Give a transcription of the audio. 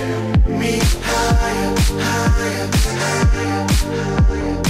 me higher, higher, higher, higher.